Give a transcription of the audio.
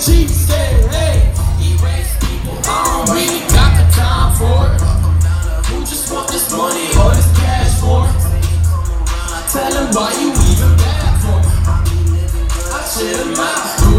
chief said, hey, erase people. I don't really got the time for it. Who just want this money or this cash for? I tell them why you even bad for. it. I shit them out.